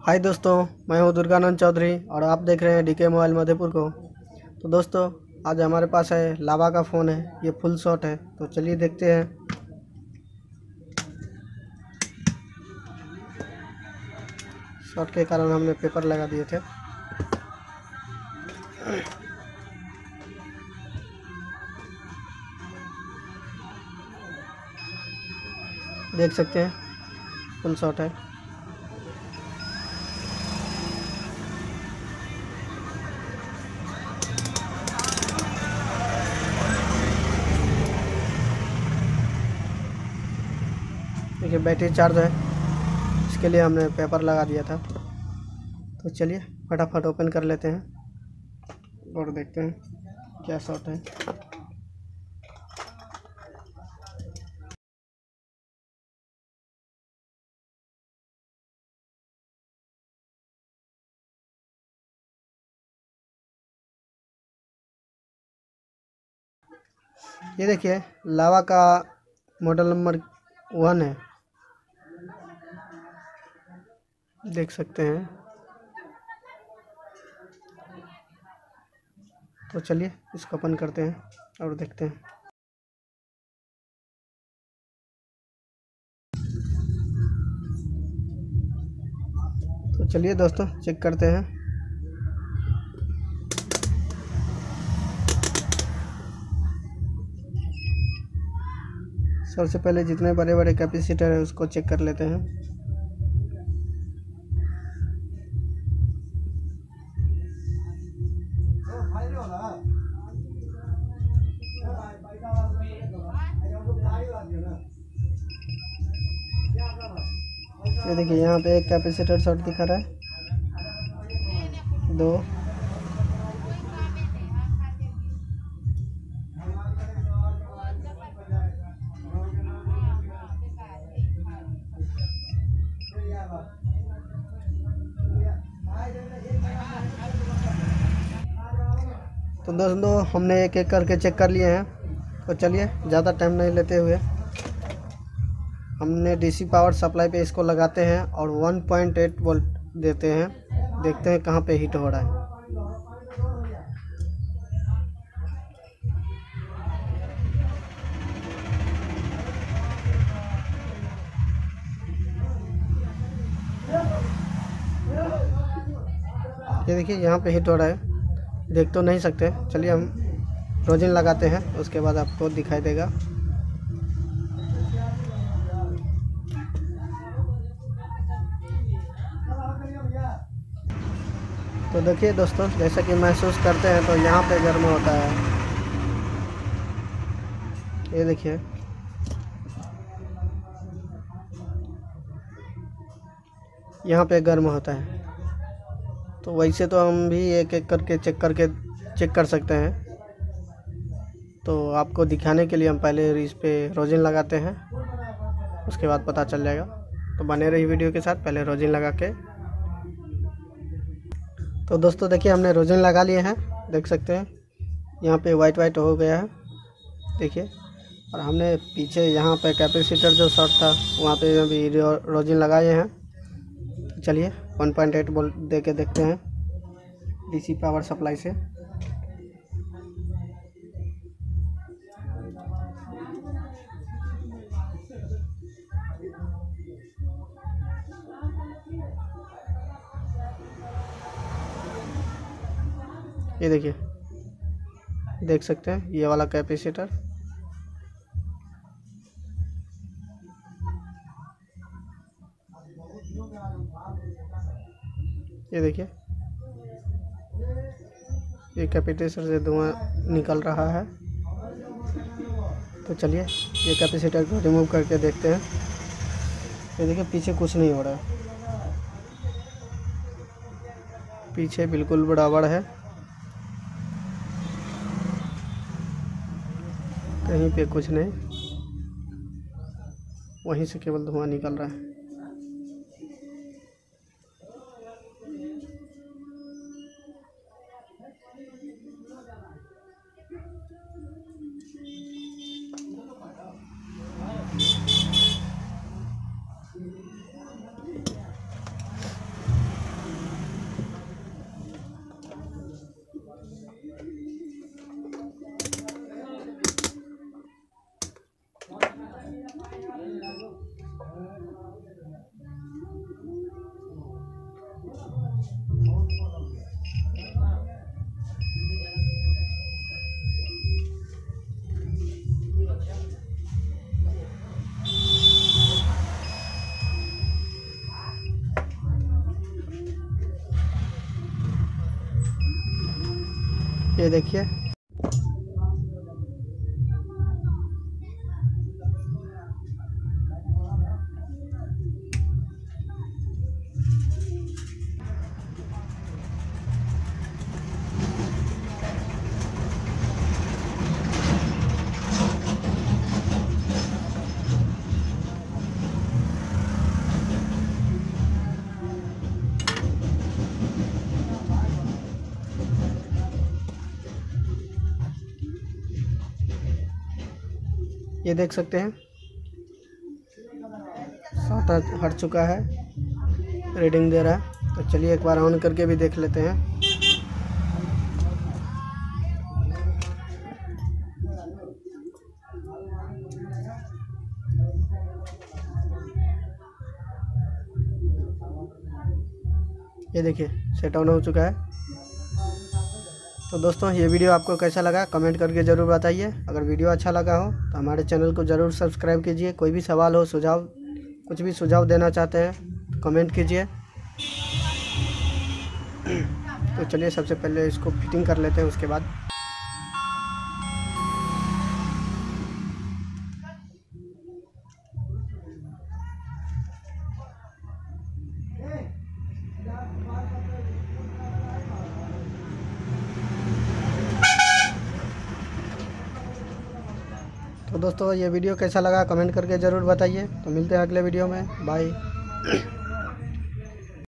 हाय दोस्तों, मैं हूँ दुर्गानंद चौधरी और आप देख रहे हैं डीके मोबाइल मधेपुर को। तो दोस्तों, आज हमारे पास है लावा का फ़ोन है, ये फुल शॉट है तो चलिए देखते हैं। शॉट के कारण हमने पेपर लगा दिए थे। देख सकते हैं, फुल शॉट है। देखिए, बैटरी चार्ज है। इसके लिए हमने पेपर लगा दिया था। तो चलिए, फटाफट ओपन कर लेते हैं और देखते हैं क्या शॉट है। ये देखिए, लावा का मॉडल नंबर वन है। देख सकते हैं। तो चलिए, इसको ओपन करते हैं और देखते हैं। तो चलिए दोस्तों चेक करते हैं। सबसे पहले जितने बड़े बड़े कैपेसिटर है, उसको चेक कर लेते हैं। ये देखिए, यहाँ पे एक कैपेसिटर शॉर्ट दिखा रहा है। दो। तो दोस्तों, हमने एक एक करके चेक कर लिए हैं। तो चलिए, ज़्यादा टाइम नहीं लेते हुए। हमने डीसी पावर सप्लाई पे इसको लगाते हैं और 1.8 वोल्ट देते हैं। देखते हैं कहाँ पे हीट हो रहा है। ये देखिए, यहाँ पे हीट हो रहा है। देख तो नहीं सकते। चलिए हम रोजिन लगाते हैं, उसके बाद आपको दिखाई देगा। तो देखिए दोस्तों, जैसा कि महसूस करते हैं तो यहाँ पे गर्म होता है। ये देखिए। यहाँ पे गर्म होता है। तो वैसे तो हम भी एक एक करके चेक करके चेक कर सकते हैं। तो आपको दिखाने के लिए हम पहले इस पे रोजिन लगाते हैं। उसके बाद पता चल जाएगा। तो बने रही वीडियो के साथ, पहले रोजिन लगा के। तो दोस्तों देखिए, हमने रोजन लगा लिए हैं, देख सकते हैं। यहाँ पे वाइट वाइट हो गया है, देखिए। और हमने पीछे यहाँ पे कैपेसिटर जो शॉर्ट था, वहाँ पे अभी रोजिन लगाए हैं। चलिए 1.8 वोल्ट दे के देखते हैं डीसी पावर सप्लाई से। ये देखिए। देख सकते हैं, ये वाला कैपेसिटर ये देखिए। ये कैपेसिटर से धुआँ निकल रहा है। तो चलिए, ये कैपेसिटर को रिमूव करके देखते हैं। ये देखिए, पीछे कुछ नहीं हो रहा है। पीछे बिल्कुल बराबर है। कहीं पे कुछ नहीं। वहीं से केवल धुआँ निकल रहा है। ये देखिए। ये देख सकते हैं। सात हट चुका है। रीडिंग दे रहा है। तो चलिए एक बार ऑन करके भी देख लेते हैं। ये देखिए सेट ऑन हो चुका है। तो दोस्तों, ये वीडियो आपको कैसा लगा, कमेंट करके ज़रूर बताइए। अगर वीडियो अच्छा लगा हो तो हमारे चैनल को ज़रूर सब्सक्राइब कीजिए। कोई भी सवाल हो, सुझाव, कुछ भी सुझाव देना चाहते हैं तो कमेंट कीजिए। तो चलिए, सबसे पहले इसको फिटिंग कर लेते हैं, उसके बाद तो दोस्तों, ये वीडियो कैसा लगा कमेंट करके ज़रूर बताइए। तो मिलते हैं अगले वीडियो में। बाय